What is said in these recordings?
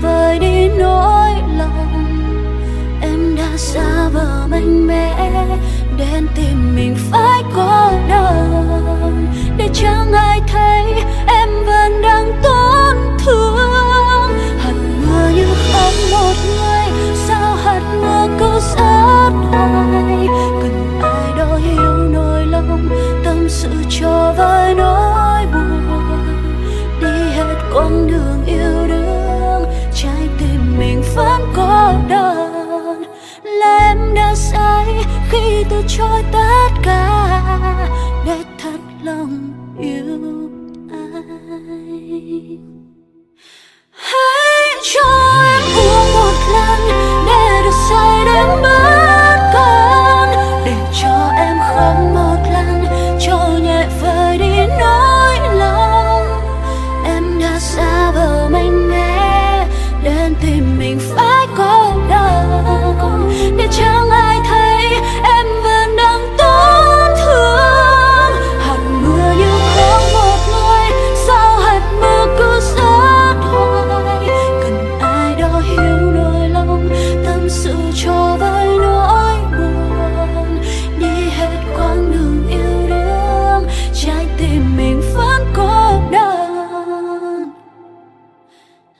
vơi đi nỗi lòng. Em đã xa vờ mạnh mẽ đến khi từ chối tất cả tâm cho vơi nỗi buồn. Đi hết quãng đường yêu đương, trái tim mình vẫn cô đơn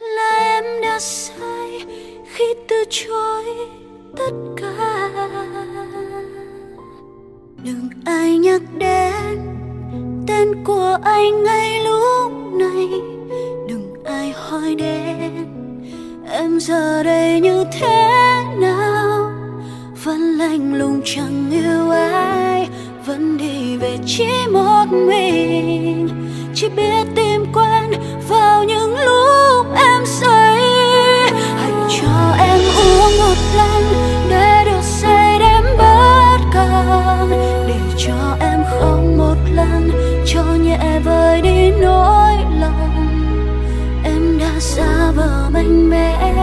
là em đã sai khi từ chối tất cả. Đừng ai nhắc đến tên của anh ngay lúc này. Đừng ai hỏi đến em giờ đây như thế lạnh lùng chẳng yêu ai, vẫn đi về chỉ một mình. Chỉ biết tìm quên xa bờ mạnh mẽ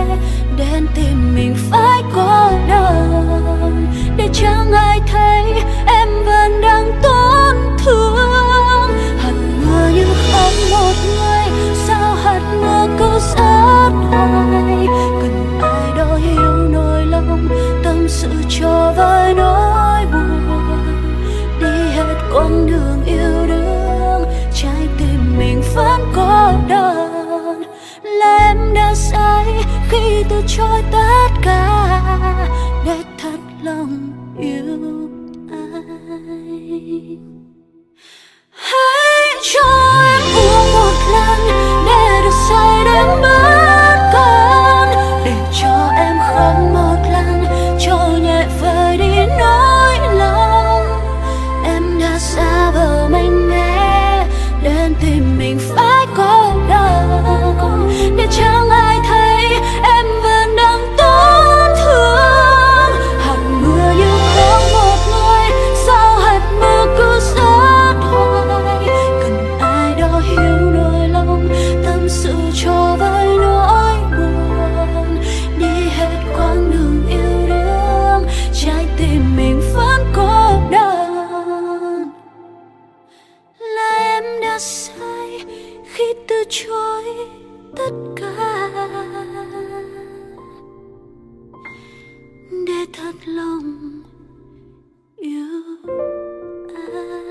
đến tìm mình phải có đơn để chẳng ai thấy, em vẫn đang tổn thương. Hạt mưa như không một người, sao hạt mưa cứ rớt hoài cần ai đó hiểu nỗi lòng, tâm sự cho vơi nỗi buồn. Đi hết con đường yêu từ cho tới. Khi từ chối tất cả. Để thật lòng yêu anh.